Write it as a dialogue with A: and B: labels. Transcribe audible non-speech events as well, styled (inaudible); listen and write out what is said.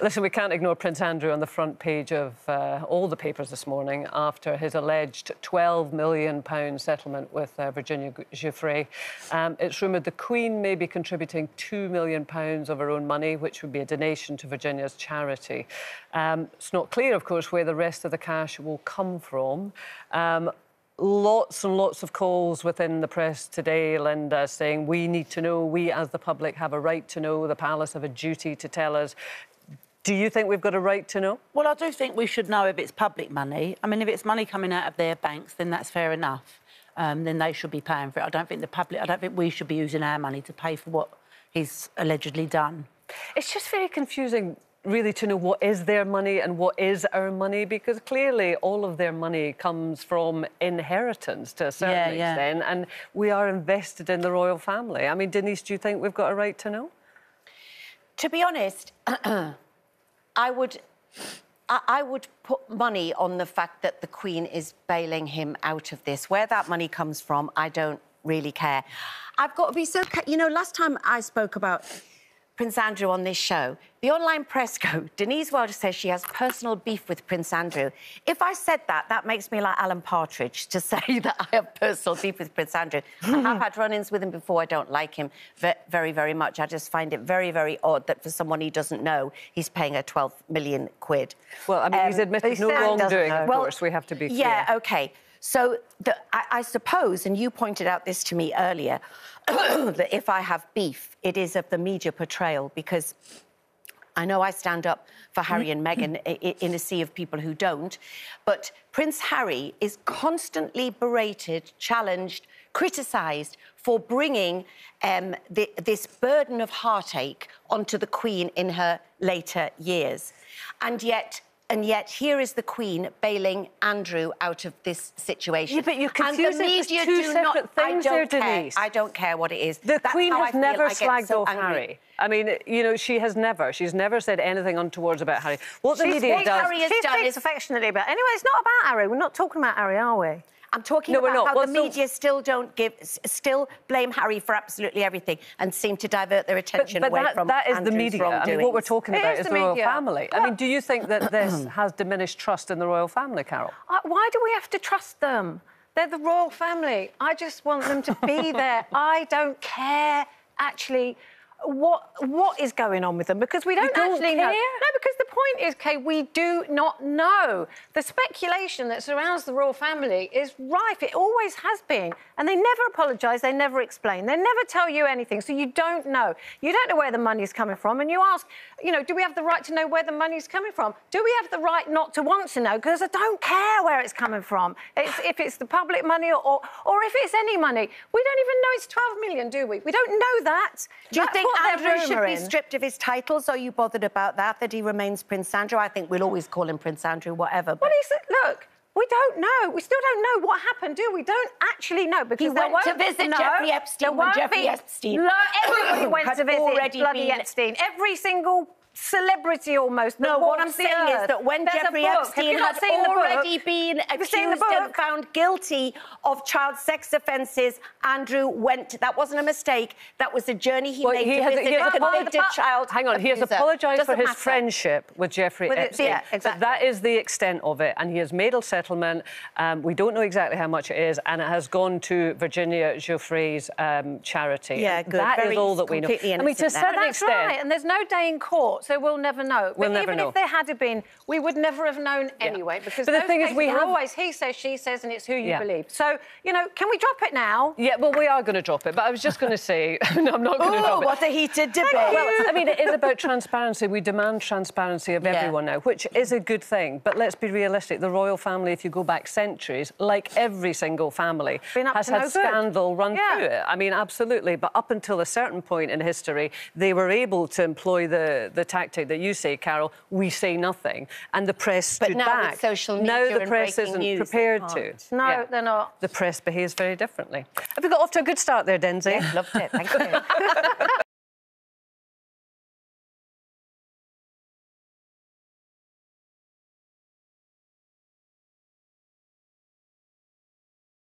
A: Listen, we can't ignore Prince Andrew on the front page of uh, all the papers this morning after his alleged £12 million settlement with uh, Virginia Giuffre. Um, it's rumoured the Queen may be contributing £2 million of her own money, which would be a donation to Virginia's charity. Um, it's not clear, of course, where the rest of the cash will come from. Um, lots and lots of calls within the press today, Linda, saying we need to know, we as the public have a right to know, the palace have a duty to tell us. Do you think we've got a right to know?
B: Well, I do think we should know if it's public money. I mean, if it's money coming out of their banks, then that's fair enough. Um, then they should be paying for it. I don't think the public, I don't think we should be using our money to pay for what he's allegedly done.
A: It's just very confusing really to know what is their money and what is our money because clearly all of their money comes from inheritance to a certain yeah, extent and we are invested in the royal family. I mean, Denise, do you think we've got a right to know?
C: To be honest, (clears throat) I would I would put money on the fact that the Queen is bailing him out of this. Where that money comes from, I don't really care. I've got to be so... You know, last time I spoke about Prince Andrew on this show. The online press (laughs) go, Denise Wilder says she has personal beef with Prince Andrew. If I said that, that makes me like Alan Partridge to (laughs) say that I have personal beef with Prince Andrew. I have had run-ins with him before. I don't like him very, very much. I just find it very, very odd that for someone he doesn't know, he's paying a 12 million quid.
A: Well, I mean, um, he's admitted no wrongdoing, of well, course. We have to be clear.
C: Yeah, OK. So the, I, I, suppose, and you pointed out this to me earlier, (coughs) that if I have beef, it is of the media portrayal because I know I stand up for Harry and Meghan in a sea of people who don't, but Prince Harry is constantly berated, challenged, criticised for bringing um, the, this burden of heartache onto the Queen in her later years. And yet, and yet, here is the Queen bailing Andrew out of this situation.
A: Yeah, but you're confusing and the media two do separate not, things
C: I don't
A: there,
C: care.
A: Denise.
C: I don't care what it is.
A: The
C: That's
A: Queen has never slagged
C: so
A: off
C: angry.
A: Harry. I mean, you know, she has never. She's never said anything untowards about Harry. What the media does...
D: Harry has done is affectionately about... Anyway, it's not about Harry. We're not talking about Harry, are we?
C: I'm talking no, about how well, the so... media still don't give, still blame Harry for absolutely everything and seem to divert their attention
A: but, but
C: away
A: that,
C: from
A: that is the media. I mean, what we're talking
D: it
A: about
D: is,
A: is
D: the,
A: the royal family. I mean, do you think that (coughs) this has diminished trust in the royal family, Carol?
D: Uh, why do we have to trust them? They're the royal family. I just want them to be (laughs) there. I don't care, actually, what what is going on with them because we don't,
A: don't
D: actually
A: care?
D: know. No, because the point is, Kaye, we do not know. The speculation that surrounds the royal family is rife. It always has been. And they never apologise, they never explain, they never tell you anything. So you don't know. You don't know where the money is coming from. And you ask, you know, do we have the right to know where the money is coming from? Do we have the right not to want to know? Because I don't care where it's coming from. It's, if it's the public money or, or, or if it's any money. We don't even know it's 12 million, do we? We don't know that.
C: Do you think Andrew should be stripped of his titles? Are you bothered about that, that he remains Prince Andrew? I think we'll always call him Prince Andrew, whatever.
D: But... Well, he's, look, we don't know. We still don't know what happened, do we? Don't actually know because
C: he went to visit
D: no,
C: Jeffrey Epstein when Jeffrey Epstein.
D: No, everybody went to visit bloody been... Epstein. Every single celebrity almost.
C: No, what I'm saying
D: earth.
C: is that when
D: There's
C: Jeffrey Epstein had already been accused and found guilty of child sex offences, Andrew went. That wasn't a mistake. That was a journey he well, made
A: he
C: to
A: has,
C: visit
A: he has
C: a convicted child.
A: Hang on,
C: abuser.
A: he has apologised for his
C: matter.
A: friendship with Jeffrey
D: with
A: Epstein.
D: It, yeah, exactly.
A: But that is the extent of it, and he has made a settlement. Um, we don't know exactly how much it is, and it has gone to Virginia Giuffre's um, charity.
C: Yeah, good.
A: That
C: Very
A: is all that we know.
C: I
A: mean, to a certain
D: that's
A: extent,
D: right, and there's no day in court, so we'll never know.
A: We'll
D: but
A: never
D: even
A: know.
D: if there had been, we would never have known anyway, yeah. because
A: but the thing is, we have
D: always he says, she says, and it's who you
A: yeah.
D: believe. So, you know, can we drop it now?
A: Yeah, well, we are going to drop it, but I was just going (laughs) to say, (laughs) no, I'm not going to
C: oh,
A: drop it.
C: what a heated debate.
A: Well, I mean, it is about (laughs) transparency. We demand transparency of
C: yeah.
A: everyone now, which is a good thing. But let's be realistic. The royal family, if you go back centuries, like every single family, has had
D: no
A: scandal
D: good.
A: run through it. I mean, absolutely. But up until a certain point in history, they were able to employ the, the tactic that you say, Carol, we say nothing. And the press stood
C: but now
A: back.
C: With social media
A: now the press isn't
C: news,
A: prepared to.
D: No,
A: yeah.
D: they're not.
A: The press behaves very differently. Have we got off to a good start there, Denzi?
C: Yeah, loved it. Thank you. (laughs)